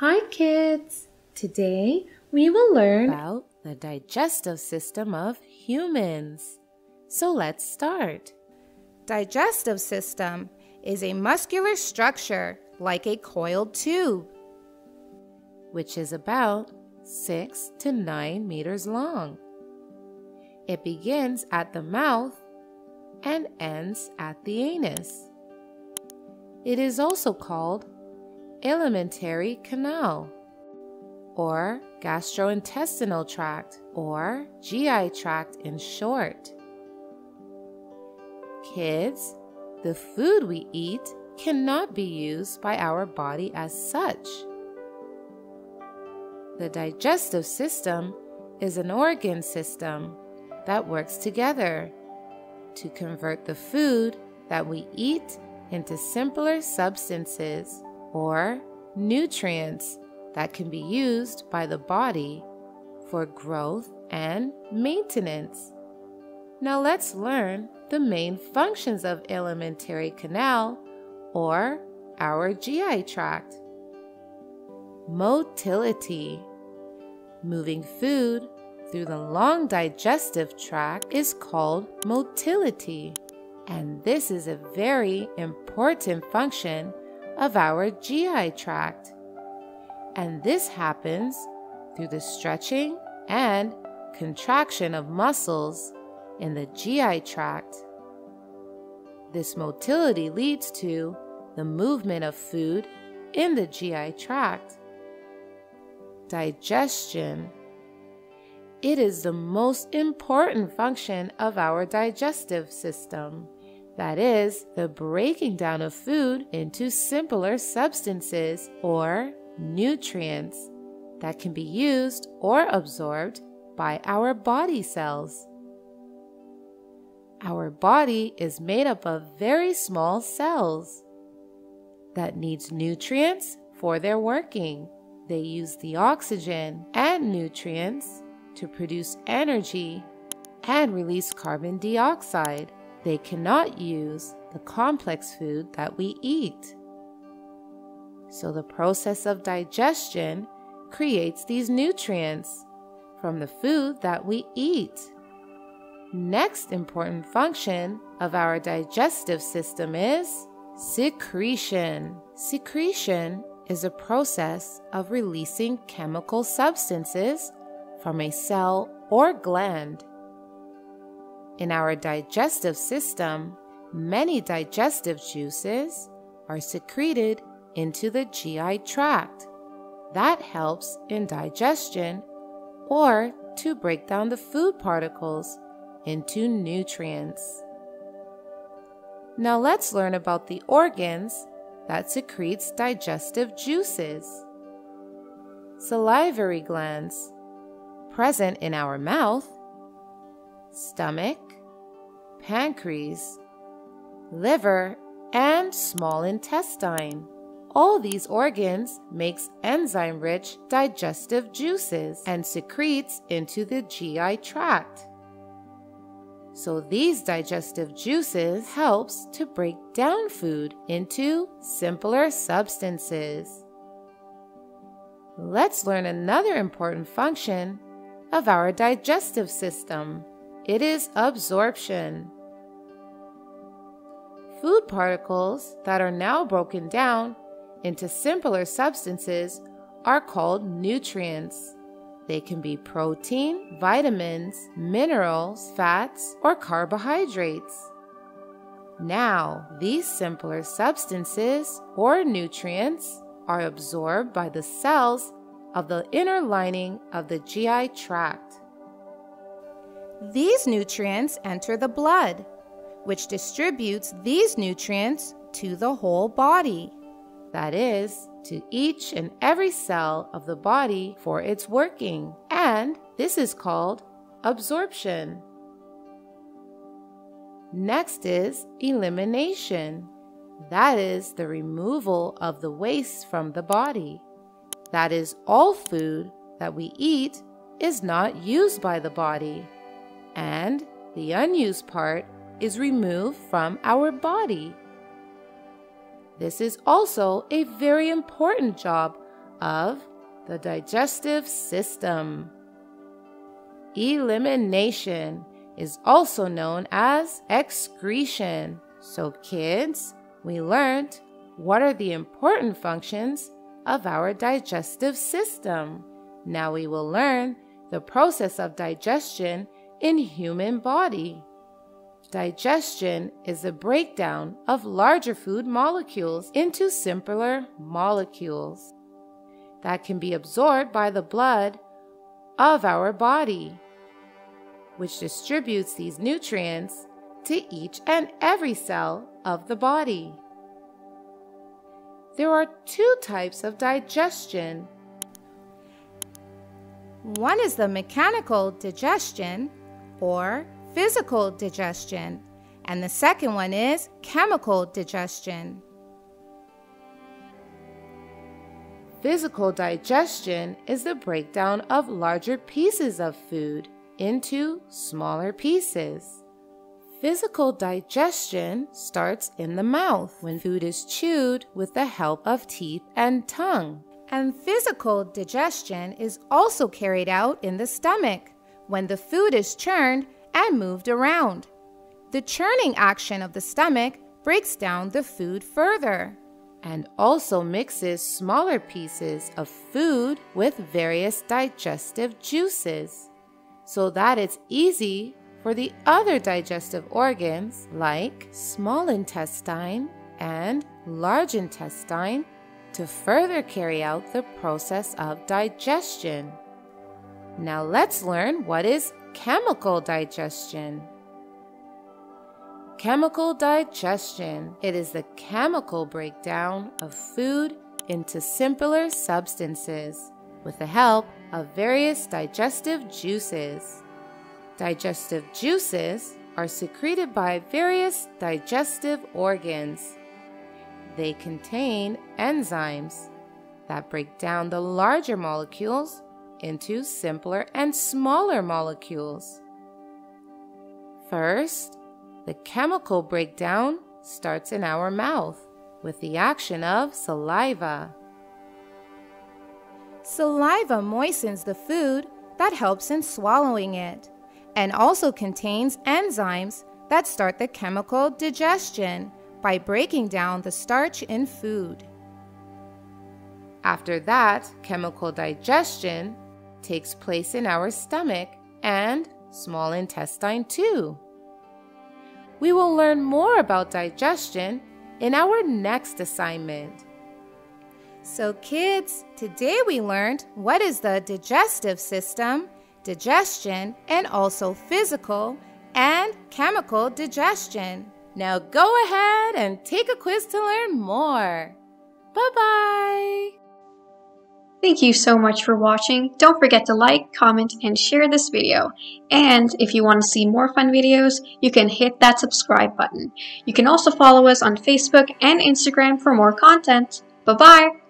Hi, kids! Today we will learn about the digestive system of humans. So let's start. Digestive system is a muscular structure like a coiled tube, which is about 6 to 9 meters long. It begins at the mouth and ends at the anus. It is also called alimentary canal or gastrointestinal tract or GI tract in short. Kids, the food we eat cannot be used by our body as such. The digestive system is an organ system that works together to convert the food that we eat into simpler substances or nutrients that can be used by the body for growth and maintenance. Now let's learn the main functions of alimentary canal or our GI tract. Motility. Moving food through the long digestive tract is called motility. And this is a very important function of our GI tract. And this happens through the stretching and contraction of muscles in the GI tract. This motility leads to the movement of food in the GI tract. Digestion. It is the most important function of our digestive system. That is, the breaking down of food into simpler substances or nutrients that can be used or absorbed by our body cells. Our body is made up of very small cells that needs nutrients for their working. They use the oxygen and nutrients to produce energy and release carbon dioxide they cannot use the complex food that we eat. So the process of digestion creates these nutrients from the food that we eat. Next important function of our digestive system is secretion. Secretion is a process of releasing chemical substances from a cell or gland in our digestive system, many digestive juices are secreted into the GI tract. That helps in digestion or to break down the food particles into nutrients. Now let's learn about the organs that secretes digestive juices. Salivary glands present in our mouth, stomach, pancreas, liver, and small intestine. All these organs makes enzyme-rich digestive juices and secretes into the GI tract. So these digestive juices helps to break down food into simpler substances. Let's learn another important function of our digestive system. It is absorption. Food particles that are now broken down into simpler substances are called nutrients. They can be protein, vitamins, minerals, fats, or carbohydrates. Now, these simpler substances or nutrients are absorbed by the cells of the inner lining of the GI tract. These nutrients enter the blood, which distributes these nutrients to the whole body. That is, to each and every cell of the body for its working. And this is called absorption. Next is elimination. That is the removal of the waste from the body. That is, all food that we eat is not used by the body and the unused part is removed from our body. This is also a very important job of the digestive system. Elimination is also known as excretion. So, kids, we learned what are the important functions of our digestive system. Now we will learn the process of digestion in human body. Digestion is a breakdown of larger food molecules into simpler molecules that can be absorbed by the blood of our body, which distributes these nutrients to each and every cell of the body. There are two types of digestion. One is the mechanical digestion or physical digestion, and the second one is chemical digestion. Physical digestion is the breakdown of larger pieces of food into smaller pieces. Physical digestion starts in the mouth when food is chewed with the help of teeth and tongue. And physical digestion is also carried out in the stomach when the food is churned and moved around. The churning action of the stomach breaks down the food further and also mixes smaller pieces of food with various digestive juices so that it's easy for the other digestive organs like small intestine and large intestine to further carry out the process of digestion. Now let's learn what is chemical digestion. Chemical digestion. It is the chemical breakdown of food into simpler substances with the help of various digestive juices. Digestive juices are secreted by various digestive organs. They contain enzymes that break down the larger molecules into simpler and smaller molecules. First, the chemical breakdown starts in our mouth with the action of saliva. Saliva moistens the food that helps in swallowing it and also contains enzymes that start the chemical digestion by breaking down the starch in food. After that, chemical digestion takes place in our stomach and small intestine too. We will learn more about digestion in our next assignment. So, kids, today we learned what is the digestive system, digestion, and also physical and chemical digestion. Now go ahead and take a quiz to learn more. Bye bye. Thank you so much for watching. Don't forget to like, comment, and share this video. And if you want to see more fun videos, you can hit that subscribe button. You can also follow us on Facebook and Instagram for more content. Bye-bye!